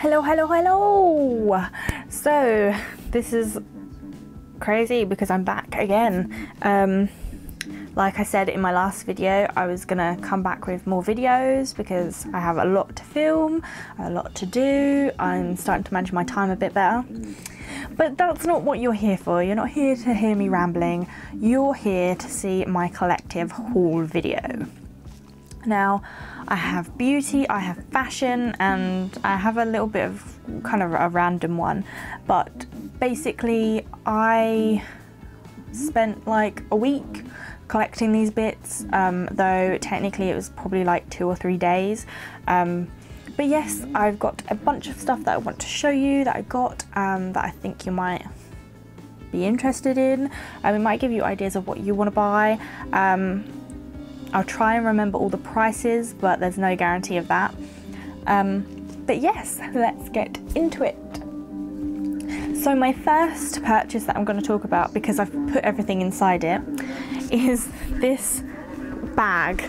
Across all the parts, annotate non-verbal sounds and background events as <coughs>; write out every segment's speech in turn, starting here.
Hello, hello, hello! So, this is crazy because I'm back again. Um, like I said in my last video, I was gonna come back with more videos because I have a lot to film, a lot to do. I'm starting to manage my time a bit better. But that's not what you're here for. You're not here to hear me rambling. You're here to see my collective haul video. Now, I have beauty, I have fashion, and I have a little bit of kind of a random one. But basically, I spent like a week collecting these bits, um, though technically it was probably like two or three days. Um, but yes, I've got a bunch of stuff that I want to show you that I got um, that I think you might be interested in. Um, it might give you ideas of what you want to buy. Um, I'll try and remember all the prices, but there's no guarantee of that. Um, but yes, let's get into it. So my first purchase that I'm going to talk about, because I've put everything inside it, is this bag.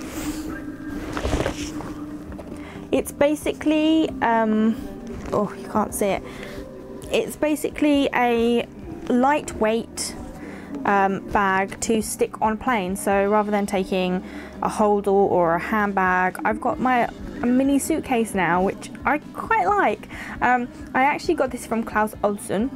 It's basically, um, oh you can't see it, it's basically a lightweight um, bag to stick on plane. So rather than taking a holdall or a handbag, I've got my mini suitcase now, which I quite like. Um, I actually got this from Clas Ohlson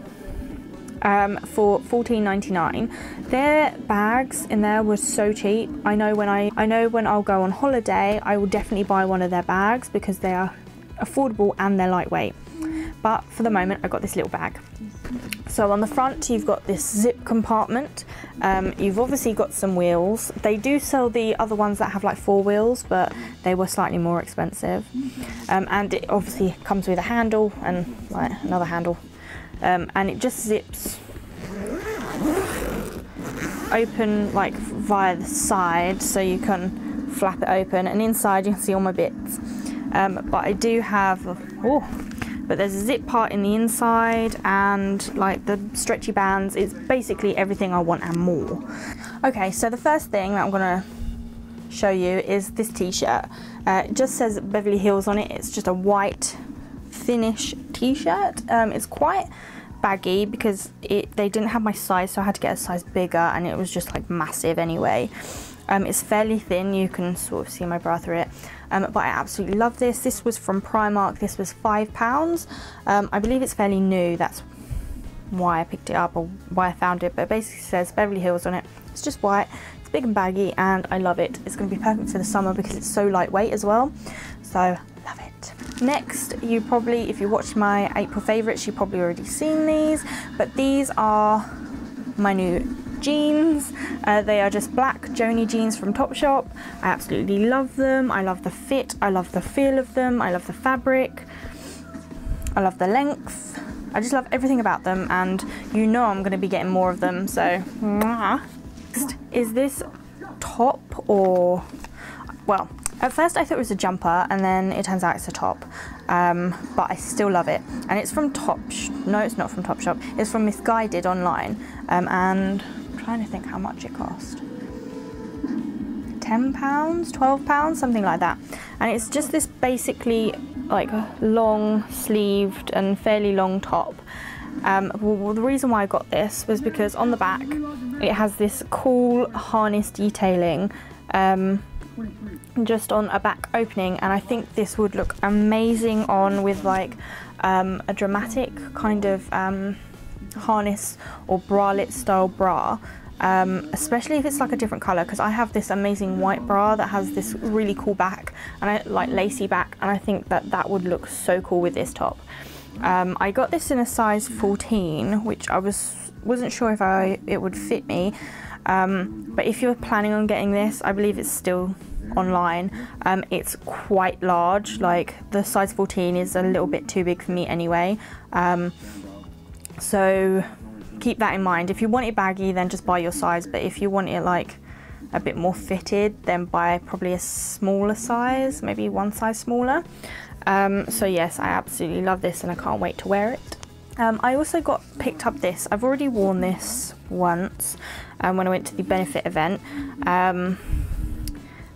um, for $14.99. Their bags in there were so cheap. I know when I I know when I'll go on holiday, I will definitely buy one of their bags because they are affordable and they're lightweight. But for the moment, I got this little bag. So on the front, you've got this zip compartment. Um, you've obviously got some wheels. They do sell the other ones that have like four wheels, but they were slightly more expensive. Um, and it obviously comes with a handle and like another handle. Um, and it just zips open like via the side so you can flap it open and inside you can see all my bits. Um, but I do have, oh, but there's a zip part in the inside and like the stretchy bands it's basically everything I want and more. Okay so the first thing that I'm gonna show you is this t-shirt. Uh, it just says Beverly Hills on it. It's just a white finish t-shirt. Um, it's quite baggy because it they didn't have my size so I had to get a size bigger and it was just like massive anyway. Um, it's fairly thin, you can sort of see my bra through it. Um, but I absolutely love this. This was from Primark, this was £5. Um, I believe it's fairly new, that's why I picked it up or why I found it. But it basically says Beverly Hills on it. It's just white, it's big and baggy and I love it. It's going to be perfect for the summer because it's so lightweight as well. So love it. Next, you probably, if you watched my April favourites, you've probably already seen these. But these are my new jeans. Uh, they are just black Joni jeans from Topshop. I absolutely love them. I love the fit. I love the feel of them. I love the fabric. I love the length. I just love everything about them and you know I'm going to be getting more of them so Next is this top or well at first I thought it was a jumper and then it turns out it's a top um, but I still love it and it's from Top no it's not from Topshop it's from Missguided online um, and trying to think how much it cost. £10, £12, something like that. And it's just this basically like long sleeved and fairly long top. Um, well, the reason why I got this was because on the back it has this cool harness detailing um, just on a back opening and I think this would look amazing on with like um, a dramatic kind of um, harness or bralette style bra um, especially if it's like a different color because I have this amazing white bra that has this really cool back and I like lacy back and I think that that would look so cool with this top. Um, I got this in a size 14 which I was wasn't sure if I it would fit me um, but if you're planning on getting this I believe it's still online. Um, it's quite large like the size 14 is a little bit too big for me anyway. Um, so keep that in mind. If you want it baggy, then just buy your size. But if you want it like a bit more fitted, then buy probably a smaller size, maybe one size smaller. Um, so yes, I absolutely love this and I can't wait to wear it. Um, I also got picked up this. I've already worn this once um, when I went to the benefit event. Um,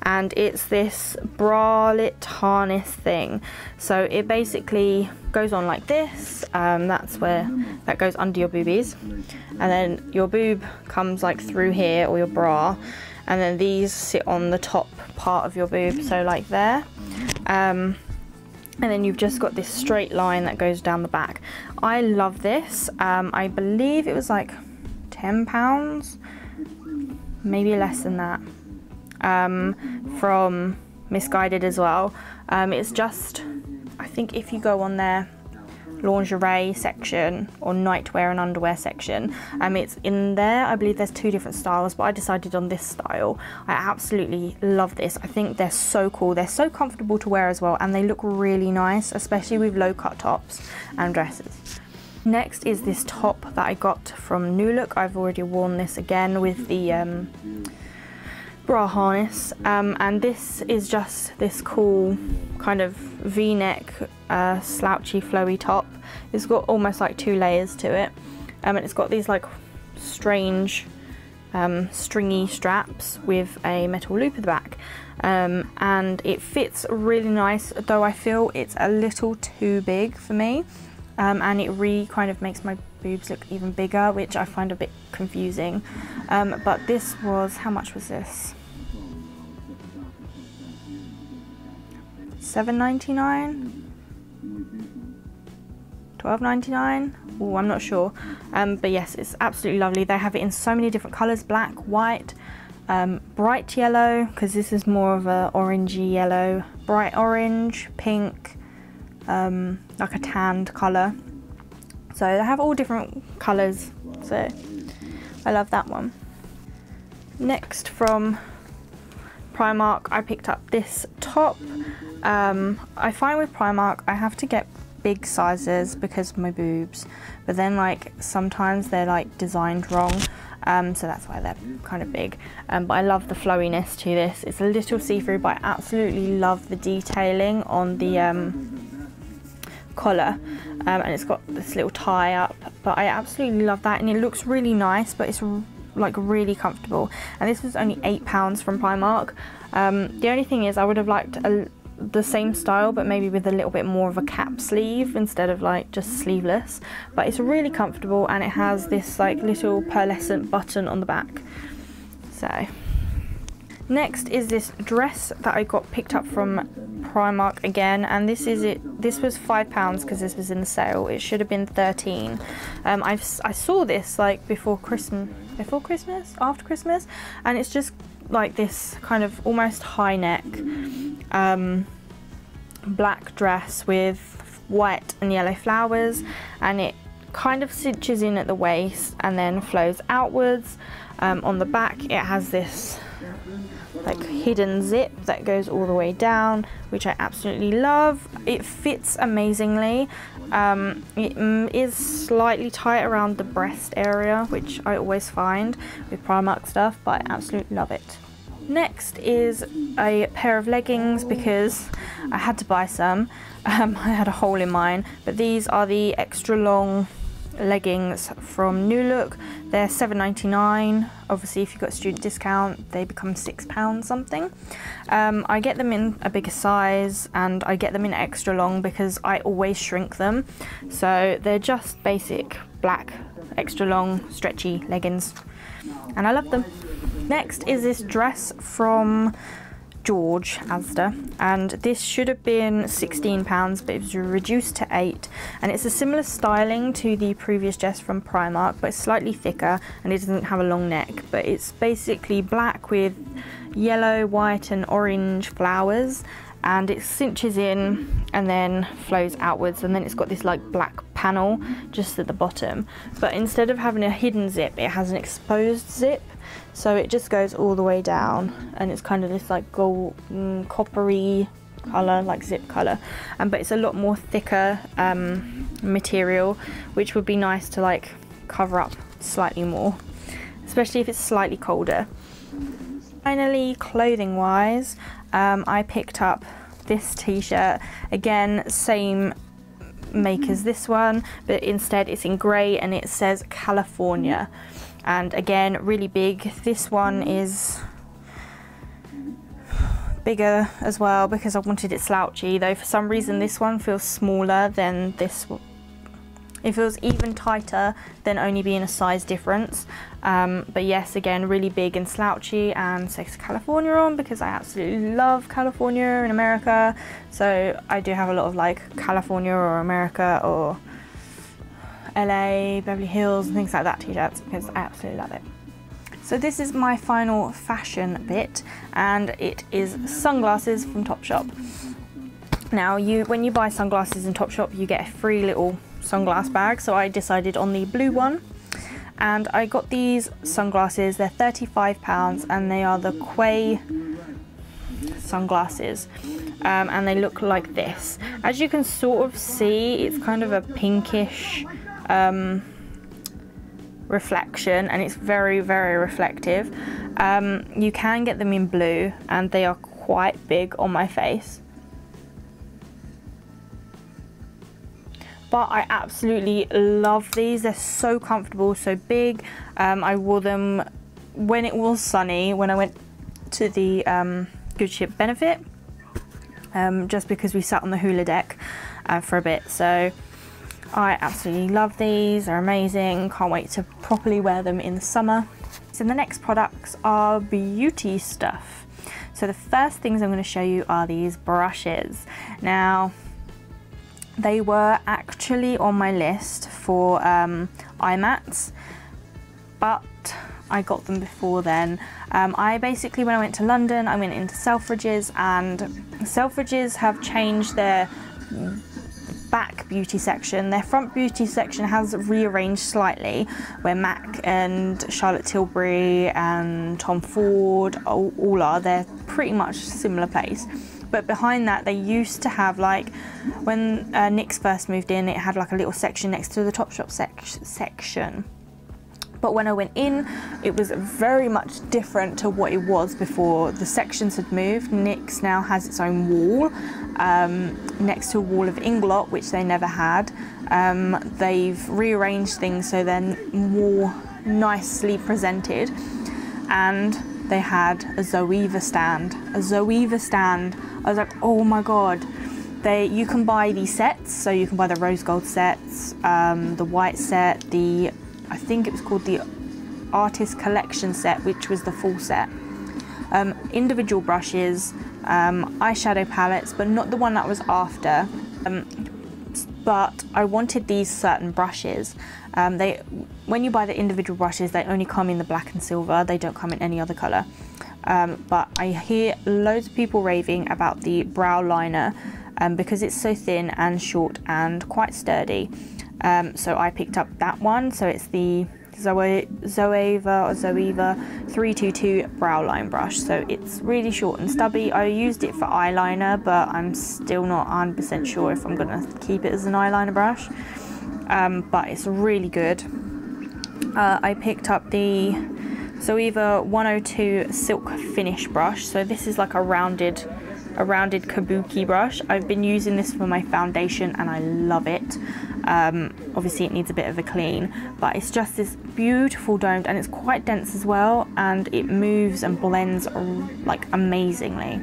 and it's this bralette harness thing. So it basically goes on like this. Um, that's where that goes under your boobies, and then your boob comes like through here or your bra, and then these sit on the top part of your boob, so like there. Um, and then you've just got this straight line that goes down the back. I love this. Um, I believe it was like 10 pounds, maybe less than that, um, from Missguided as well. Um, it's just, I think if you go on their lingerie section or nightwear and underwear section. Um, it's in there. I believe there's two different styles, but I decided on this style. I absolutely love this. I think they're so cool. They're so comfortable to wear as well, and they look really nice, especially with low cut tops and dresses. Next is this top that I got from New Look. I've already worn this again with the um, bra harness um, and this is just this cool kind of v-neck uh, slouchy flowy top. It's got almost like two layers to it um, and it's got these like strange um, stringy straps with a metal loop at the back. Um, and it fits really nice though I feel it's a little too big for me. Um, and it really kind of makes my boobs look even bigger which I find a bit confusing. Um, but this was how much was this 7.99 12.99 oh i'm not sure. Um, but yes it's absolutely lovely. They have it in so many different colors black white um, bright yellow because this is more of a orangey yellow bright orange pink um, like a tanned color so they have all different colors so i love that one. Next from Primark I picked up this top. Um, I find with Primark I have to get big sizes because of my boobs but then like sometimes they're like designed wrong um, so that's why they're kind of big. Um, but I love the flowiness to this. It's a little see-through but I absolutely love the detailing on the um, collar um, and it's got this little tie up but I absolutely love that and it looks really nice but it's like really comfortable. And this was only eight pounds from Primark. Um, the only thing is I would have liked a the same style but maybe with a little bit more of a cap sleeve instead of like just sleeveless. But it's really comfortable and it has this like little pearlescent button on the back. So next is this dress that I got picked up from Primark again and this is it this was five pounds because this was in the sale it should have been 13 um, I've I saw this like before Christmas before Christmas after Christmas and it's just like this kind of almost high neck um, black dress with white and yellow flowers and it kind of cinches in at the waist and then flows outwards. Um, on the back it has this like hidden zip that goes all the way down which I absolutely love. It fits amazingly. Um, it mm, slightly tight around the breast area which I always find with Primark stuff but I absolutely love it. Next is a pair of leggings because I had to buy some. <laughs> Um, I had a hole in mine, but these are the extra long leggings from New Look. They're $7.99. Obviously, if you've got student discount, they become £6 something. Um, I get them in a bigger size and I get them in extra long because I always shrink them. So they're just basic black, extra long, stretchy leggings. And I love them. Next is this dress from George Asda and this should have been 16 pounds but it was reduced to 8 and it's a similar styling to the previous dress from Primark but it's slightly thicker and it doesn't have a long neck but it's basically black with yellow white and orange flowers and it cinches in and then flows outwards and then it's got this like black panel just at the bottom. But instead of having a hidden zip it has an exposed zip so it just goes all the way down and it's kind of this like gold mm, coppery color like zip color um, but it's a lot more thicker um, material which would be nice to like cover up slightly more especially if it's slightly colder. Finally clothing wise um, I picked up this t-shirt. Again same make as this one but instead it's in grey and it says California and again really big. This one is bigger as well because I wanted it slouchy though. For some reason this one feels smaller than this it feels even tighter than only being a size difference. Um, but yes again really big and slouchy and says California on because I absolutely love California in America. So I do have a lot of like California or America or LA, Beverly Hills and things like that t-shirts because I absolutely love it. So this is my final fashion bit and it is sunglasses from Topshop. Now you, when you buy sunglasses in Topshop you get a free little sunglass bag so I decided on the blue one and I got these sunglasses they're 35 pounds and they are the Quay sunglasses um, and they look like this as you can sort of see it's kind of a pinkish um, reflection and it's very very reflective um, you can get them in blue and they are quite big on my face but I absolutely love these. They're so comfortable, so big. Um, I wore them when it was sunny, when I went to the um, Good Ship Benefit, um, just because we sat on the hula deck uh, for a bit. So I absolutely love these, they're amazing. Can't wait to properly wear them in the summer. So the next products are beauty stuff. So the first things I'm going to show you are these brushes. Now, they were actually on my list for um, IMATS, but I got them before then. Um, I basically, when I went to London, I went into Selfridges and Selfridges have changed their back beauty section. Their front beauty section has rearranged slightly, where MAC and Charlotte Tilbury and Tom Ford all, all are. They're pretty much similar place but behind that they used to have like when uh, NYX first moved in it had like a little section next to the Topshop sec section but when I went in it was very much different to what it was before. The sections had moved. NYX now has its own wall um, next to a wall of Inglot which they never had. Um, they've rearranged things so they're more nicely presented. And they had a Zoeva stand. A Zoeva stand I was like, oh my god. They, you can buy these sets, so you can buy the rose gold sets, um, the white set, the, I think it was called the artist collection set, which was the full set. Um, individual brushes, um, eyeshadow palettes, but not the one that was after. Um, but I wanted these certain brushes. Um, they, when you buy the individual brushes, they only come in the black and silver. They don't come in any other color um, but I hear loads of people raving about the brow liner um, because it's so thin and short and quite sturdy. Um, so I picked up that one. So it's the Zoe, Zoeva or Zoeva 322 brow line brush. So it's really short and stubby. I used it for eyeliner, but I'm still not 100% sure if I'm going to keep it as an eyeliner brush. Um, but it's really good. Uh, I picked up the Zoeva 102 silk finish brush so this is like a rounded a rounded kabuki brush I've been using this for my foundation and I love it um, obviously it needs a bit of a clean but it's just this beautiful domed and it's quite dense as well and it moves and blends like amazingly.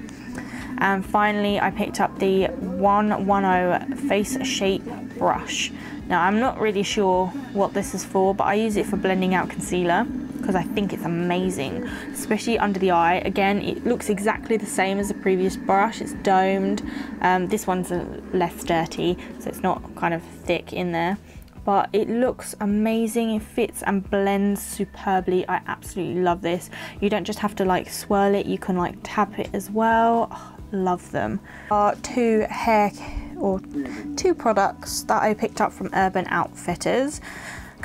And finally I picked up the 110 face shape brush. Now I'm not really sure what this is for but I use it for blending out concealer because I think it's amazing, especially under the eye. Again, it looks exactly the same as the previous brush. It's domed. Um, this one's less dirty, so it's not kind of thick in there. But it looks amazing. It fits and blends superbly. I absolutely love this. You don't just have to like swirl it, you can like tap it as well. Oh, love them. Are two hair or two products that I picked up from Urban Outfitters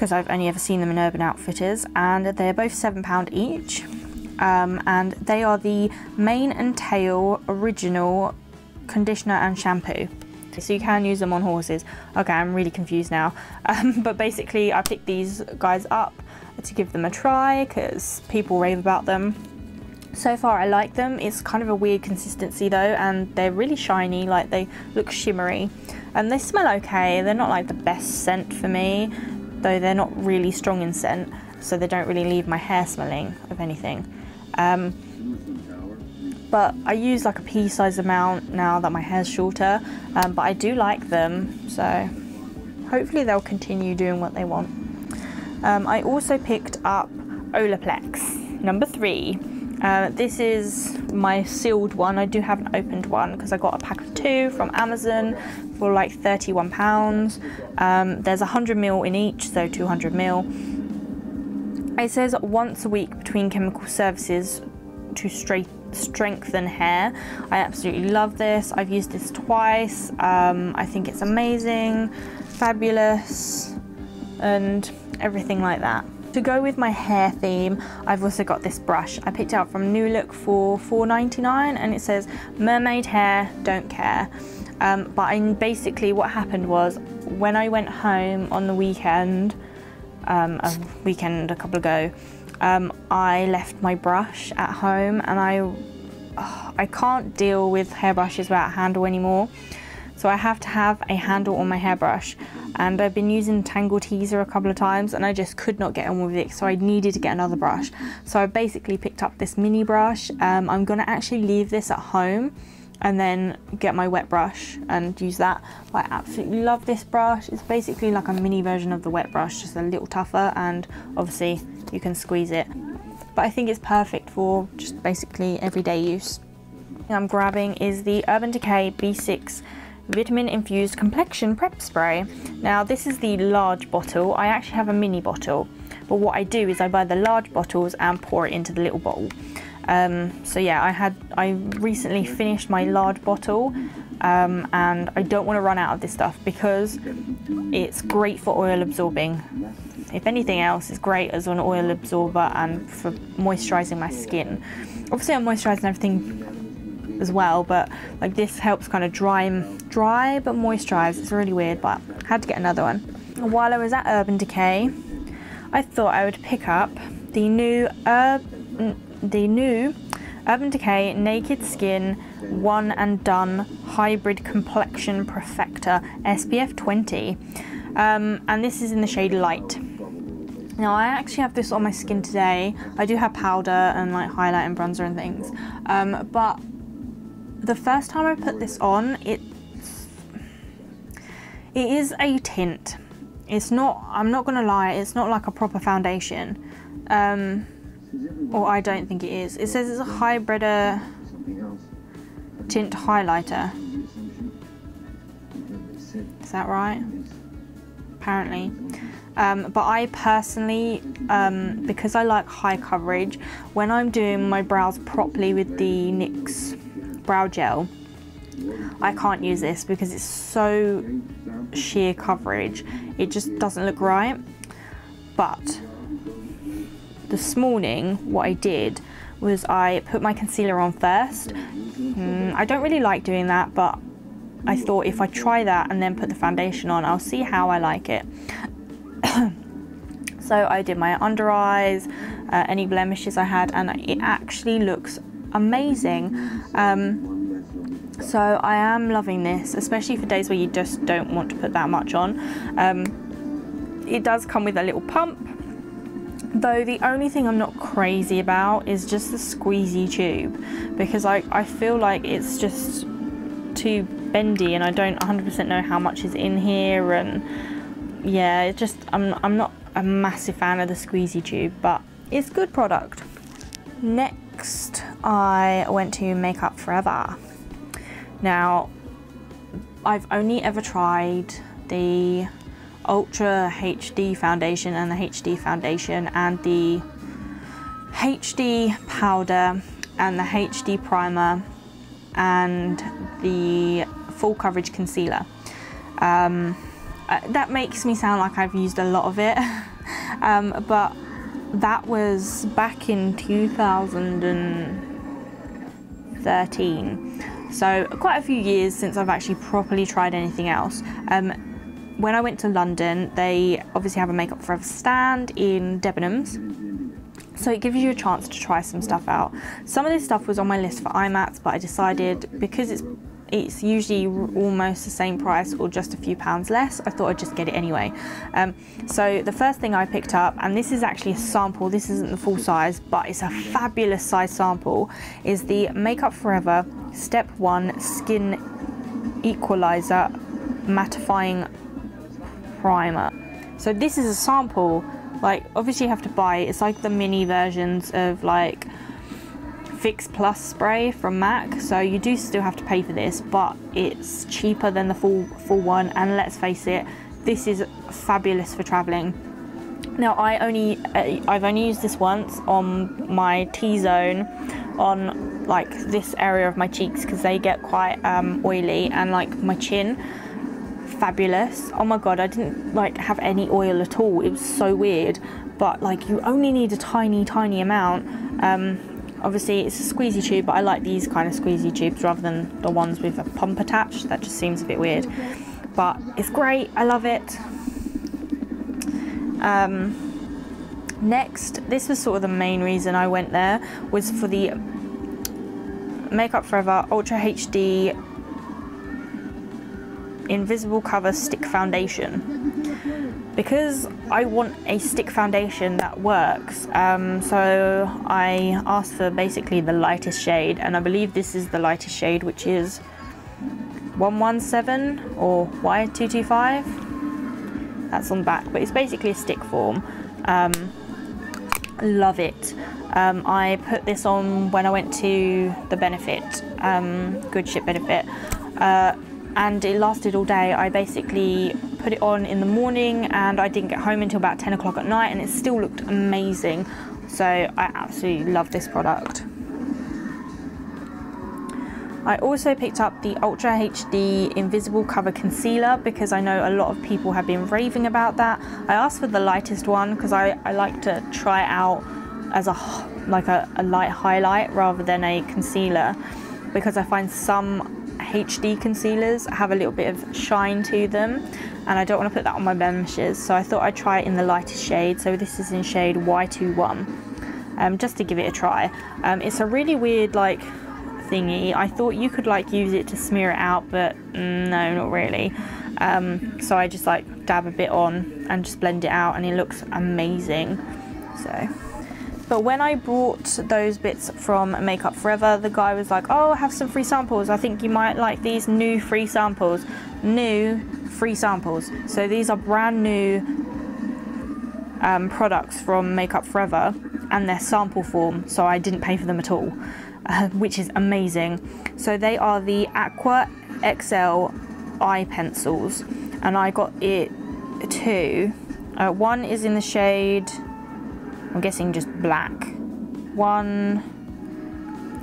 because I've only ever seen them in Urban Outfitters, and they're both £7 each. Um, and they are the mane and tail original conditioner and shampoo. So you can use them on horses. Okay, I'm really confused now. <laughs> Um, but basically, I picked these guys up to give them a try because people rave about them. So far, I like them. It's kind of a weird consistency though, and they're really shiny, like they look shimmery. And they smell okay. They're not like the best scent for me though they're not really strong in scent, so they don't really leave my hair smelling of anything. Um, but I use like a pea size amount now that my hair's shorter. Um, but I do like them, so hopefully they'll continue doing what they want. Um, I also picked up Olaplex number three. Uh, this is my sealed one. I do have an opened one because I got a pack of two from Amazon for like 31 pounds. Um, there's 100 mil in each, so 200 mil. It says once a week between chemical services to straight strengthen hair. I absolutely love this. I've used this twice. Um, I think it's amazing, fabulous, and everything like that. To go with my hair theme, I've also got this brush. I picked up from New Look for $4.99 and it says mermaid hair, don't care. Um, but I, basically what happened was when I went home on the weekend, um, a weekend a couple ago, um, I left my brush at home and I, oh, I can't deal with hairbrushes without a handle anymore. So I have to have a handle on my hairbrush and I've been using Tangle Teezer a couple of times and I just could not get on with it so I needed to get another brush. So I basically picked up this mini brush. Um, I'm going to actually leave this at home and then get my wet brush and use that. I absolutely love this brush. It's basically like a mini version of the wet brush, just a little tougher and obviously you can squeeze it. But I think it's perfect for just basically everyday use. I'm grabbing is the Urban Decay B6 vitamin infused complexion prep spray. Now this is the large bottle. I actually have a mini bottle, but what I do is I buy the large bottles and pour it into the little bottle. Um, so yeah, I had I recently finished my large bottle um, and I don't want to run out of this stuff because it's great for oil absorbing. If anything else, it's great as an oil absorber and for moisturising my skin. Obviously I'm moisturising everything as well, but like this helps kind of dry, dry but moisturize. It's really weird, but I had to get another one. While I was at Urban Decay, I thought I would pick up the new, the new Urban Decay Naked Skin One and Done Hybrid Complexion Perfector SPF 20. Um, and this is in the shade Light. Now I actually have this on my skin today. I do have powder and like highlight and bronzer and things. Um, but the first time I put this on, it it is a tint. It's not, I'm not gonna lie, it's not like a proper foundation. Um, or I don't think it is. It says it's a hybrid uh, tint highlighter. Is that right? Apparently. Um, but I personally, um, because I like high coverage, when I'm doing my brows properly with the NYX brow gel, I can't use this because it's so sheer coverage. It just doesn't look right. But this morning, what I did was I put my concealer on first. Mm, I don't really like doing that, but I thought if I try that and then put the foundation on, I'll see how I like it. <coughs> so I did my under eyes, uh, any blemishes I had, and it actually looks amazing. Um, so I am loving this, especially for days where you just don't want to put that much on. Um, it does come with a little pump, though the only thing I'm not crazy about is just the squeezy tube because I, I feel like it's just too bendy and I don't 100% know how much is in here and yeah, it just I'm, I'm not a massive fan of the squeezy tube, but it's good product. Next Next, I went to Makeup Forever. Now, I've only ever tried the Ultra HD foundation and the HD foundation and the HD powder and the HD primer and the full coverage concealer. Um, uh, that makes me sound like I've used a lot of it, <laughs> um, but that was back in 2013. So quite a few years since I've actually properly tried anything else. Um, when I went to London, they obviously have a Makeup Forever stand in Debenhams. So it gives you a chance to try some stuff out. Some of this stuff was on my list for IMATs, but I decided because it's it's usually almost the same price or just a few pounds less. I thought I'd just get it anyway. Um, so the first thing I picked up, and this is actually a sample, this isn't the full size, but it's a fabulous size sample, is the Makeup Forever Step 1 Skin Equalizer Mattifying Primer. So this is a sample, like obviously you have to buy it. It's like the mini versions of like Fix Plus spray from MAC, so you do still have to pay for this, but it's cheaper than the full full one. And let's face it, this is fabulous for traveling. Now I only uh, I've only used this once on my T zone, on like this area of my cheeks because they get quite um, oily and like my chin. Fabulous. Oh my god, I didn't like have any oil at all. It was so weird. But like you only need a tiny, tiny amount. Um, Obviously it's a squeezy tube, but I like these kind of squeezy tubes rather than the ones with a pump attached. That just seems a bit weird. But it's great, I love it. Um, next, this was sort of the main reason I went there, was for the Makeup Forever Ultra HD Invisible Cover Stick Foundation because I want a stick foundation that works, um, so I asked for basically the lightest shade, and I believe this is the lightest shade, which is 117 or Y225. That's on the back, but it's basically a stick form. Um, love it. Um, I put this on when I went to the benefit, um, Good Ship benefit, uh, and it lasted all day. I basically put it on in the morning and I didn't get home until about 10 o'clock at night and it still looked amazing. So I absolutely love this product. I also picked up the Ultra HD Invisible Cover Concealer because I know a lot of people have been raving about that. I asked for the lightest one because I, I like to try it out as a like a, a light highlight rather than a concealer because I find some HD concealers have a little bit of shine to them and I don't want to put that on my blemishes so I thought I'd try it in the lightest shade. So this is in shade Y21 um, just to give it a try. Um, it's a really weird like thingy. I thought you could like use it to smear it out but no not really. Um, so I just like dab a bit on and just blend it out and it looks amazing. So but when I bought those bits from Makeup Forever, the guy was like, oh, I have some free samples. I think you might like these new free samples. New free samples. So these are brand new um, products from Makeup Forever and they're sample form. So I didn't pay for them at all, <laughs> uh, which is amazing. So they are the Aqua XL eye pencils and I got it two. Uh, one is in the shade I'm guessing just black. One,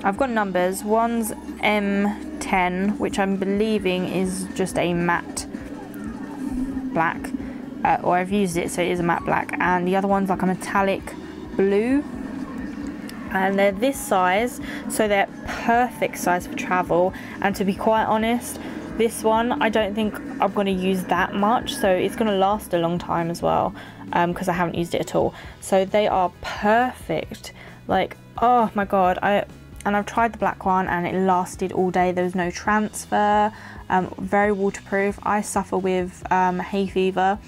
I've got numbers. One's M10, which I'm believing is just a matte black, uh, or I've used it, so it is a matte black. And the other one's like a metallic blue. And they're this size, so they're perfect size for travel. And to be quite honest, this one I don't think I'm going to use that much, so it's going to last a long time as well because um, I haven't used it at all. So they are perfect. Like, oh my god, I and I've tried the black one and it lasted all day. There was no transfer, um, very waterproof. I suffer with um, hay fever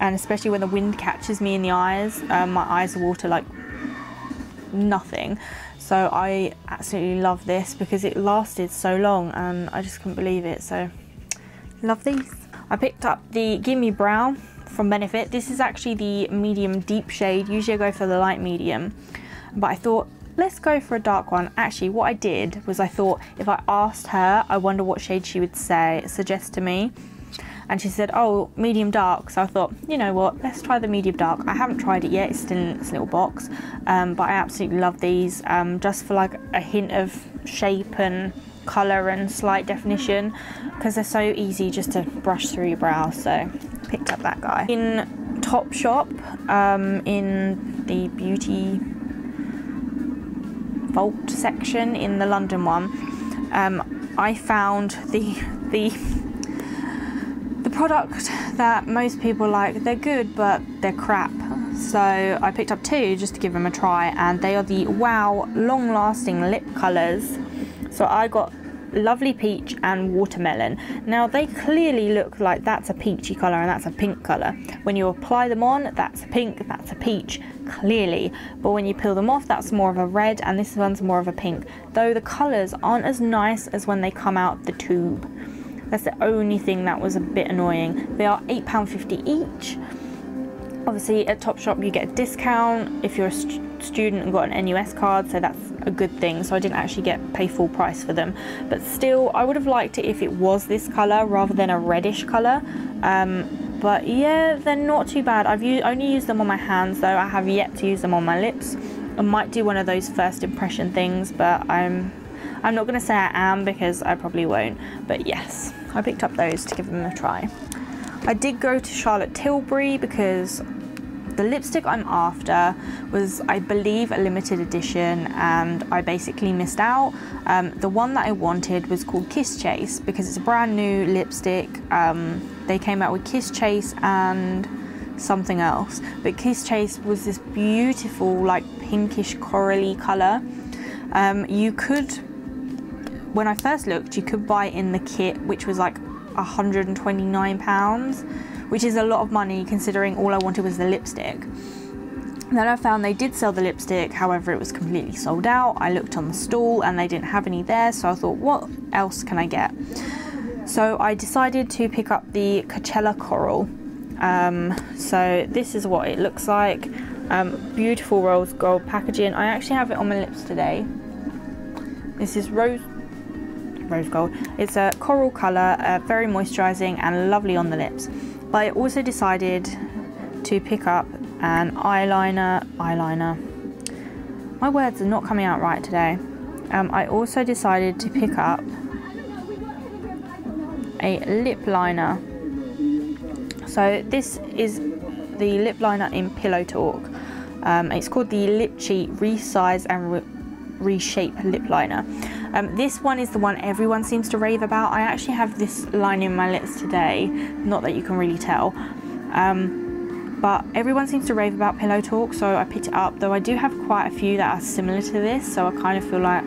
and especially when the wind catches me in the eyes, um, my eyes water like nothing. So I absolutely love this because it lasted so long and I just couldn't believe it. So love these. I picked up the Gimme Brow from Benefit. This is actually the medium deep shade. Usually I go for the light medium, but I thought let's go for a dark one. Actually, what I did was I thought if I asked her, I wonder what shade she would say, suggest to me. And she said, oh, medium dark. So I thought, you know what, let's try the medium dark. I haven't tried it yet, it's still in this little box. Um, but I absolutely love these, um, just for like a hint of shape and colour and slight definition because they're so easy just to brush through your brows so picked up that guy in Topshop um, in the beauty vault section in the London one um, I found the the the product that most people like. They're good but they're crap. So I picked up two just to give them a try and they are the wow long lasting lip colours. So I got Lovely Peach and Watermelon. Now they clearly look like that's a peachy colour and that's a pink colour. When you apply them on, that's a pink, that's a peach, clearly. But when you peel them off, that's more of a red and this one's more of a pink. Though the colours aren't as nice as when they come out the tube. That's the only thing that was a bit annoying. They are £8.50 each. Obviously at Topshop you get a discount if you're a student and got an NUS card, so that's a good thing. So I didn't actually get pay full price for them. But still, I would have liked it if it was this colour rather than a reddish colour. Um, but yeah, they're not too bad. I've only used them on my hands though. I have yet to use them on my lips. I might do one of those first impression things, but I'm I'm not going to say I am because I probably won't. But yes, I picked up those to give them a try. I did go to Charlotte Tilbury because the lipstick I'm after was, I believe, a limited edition, and I basically missed out. Um, the one that I wanted was called Kiss Chase because it's a brand new lipstick. Um, they came out with Kiss Chase and something else, but Kiss Chase was this beautiful, like pinkish corally colour. Um, you could, when I first looked, you could buy in the kit, which was like 129 pounds which is a lot of money considering all I wanted was the lipstick. Then I found they did sell the lipstick, however, it was completely sold out. I looked on the stall and they didn't have any there, so I thought, what else can I get? So I decided to pick up the Coachella Coral. Um, so this is what it looks like. Um, beautiful rose gold packaging. I actually have it on my lips today. This is rose rose gold. It's a coral colour, uh, very moisturising and lovely on the lips. I also decided to pick up an eyeliner, eyeliner. My words are not coming out right today. Um, I also decided to pick up a lip liner. So this is the lip liner in Pillow Talk. Um, it's called the Lip Cheat Resize and Re Reshape Lip Liner. Um, this one is the one everyone seems to rave about. I actually have this line in my lips today, not that you can really tell. Um, but everyone seems to rave about Pillow Talk, so I picked it up. Though I do have quite a few that are similar to this, so I kind of feel like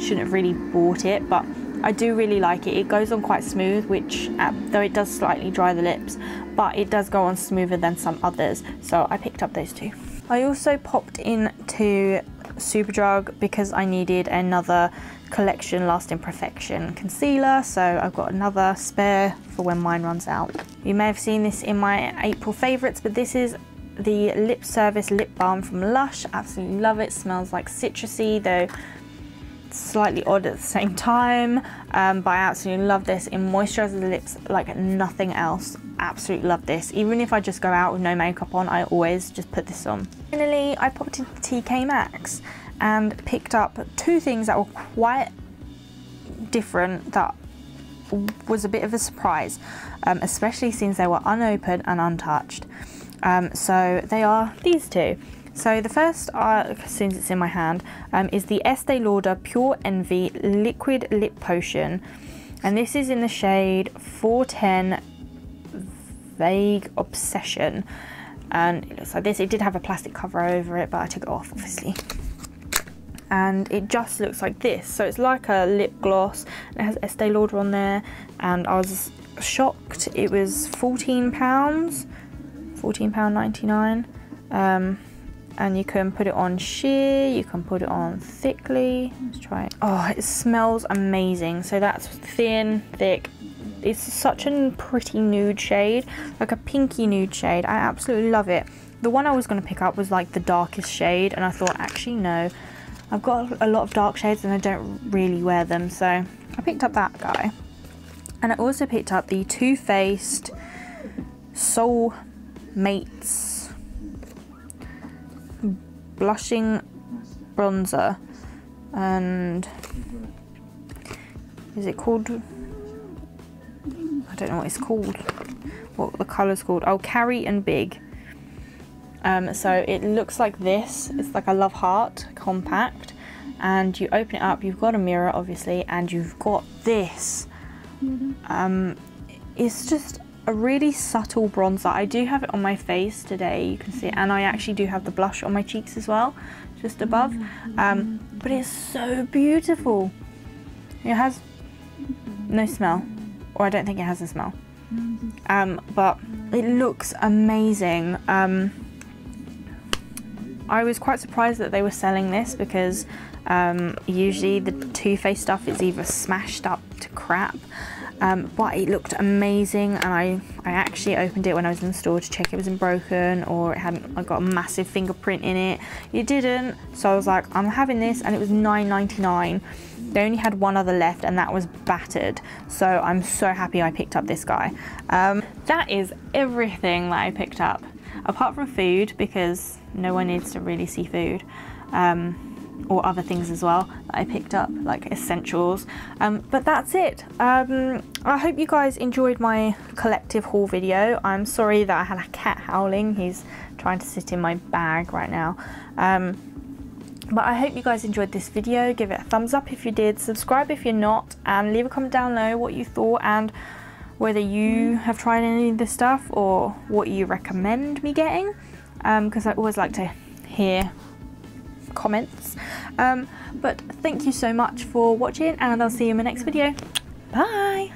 shouldn't have really bought it, but I do really like it. It goes on quite smooth, which uh, though it does slightly dry the lips, but it does go on smoother than some others. So I picked up those two. I also popped into Superdrug because I needed another collection Lasting Perfection concealer so I've got another spare for when mine runs out. You may have seen this in my April favourites but this is the Lip Service Lip Balm from Lush. Absolutely love it. Smells like citrusy though slightly odd at the same time um, but I absolutely love this. It moisturises the lips like nothing else. Absolutely love this. Even if I just go out with no makeup on I always just put this on. Finally I popped into TK Maxx and picked up two things that were quite different that was a bit of a surprise, um, especially since they were unopened and untouched. Um, so they are these two. So the first, uh, since it's in my hand, um, is the Estee Lauder Pure Envy Liquid Lip Potion. And this is in the shade 410 Vague Obsession. And it looks like this. It did have a plastic cover over it, but I took it off, obviously and it just looks like this. So it's like a lip gloss. It has Estee Lauder on there and I was shocked. It was £14, £14.99. Um, and you can put it on sheer, you can put it on thickly. Let's try it. Oh, it smells amazing. So that's thin, thick. It's such a pretty nude shade, like a pinky nude shade. I absolutely love it. The one I was going to pick up was like the darkest shade and I thought actually no, I've got a lot of dark shades and I don't really wear them, so I picked up that guy. And I also picked up the Too Faced Soul Mates Blushing Bronzer. And is it called? I don't know what it's called. What the colour's called. Oh, Carrie and Big. Um, so it looks like this. It's like a love heart compact. And you open it up, you've got a mirror obviously, and you've got this. Um, it's just a really subtle bronzer. I do have it on my face today, you can see it. And I actually do have the blush on my cheeks as well, just above. Um, but it's so beautiful. It has no smell, or I don't think it has a smell. Um, but it looks amazing. Um, I was quite surprised that they were selling this because um, usually the Too Faced stuff is either smashed up to crap, um, but it looked amazing and I, I actually opened it when I was in the store to check it wasn't broken or it hadn't I got a massive fingerprint in it. It didn't, so I was like, I'm having this and it was $9.99. They only had one other left and that was battered. So I'm so happy I picked up this guy. Um, that is everything that I picked up. Apart from food, because no one needs to really see food. Um, or other things as well that I picked up, like essentials. Um, but that's it. Um, I hope you guys enjoyed my collective haul video. I'm sorry that I had a cat howling. He's trying to sit in my bag right now. Um, but I hope you guys enjoyed this video. Give it a thumbs up if you did, subscribe if you're not, and leave a comment down below what you thought and whether you have tried any of this stuff or what you recommend me getting. Because um, I always like to hear comments. Um, but thank you so much for watching and I'll see you in my next video. Bye!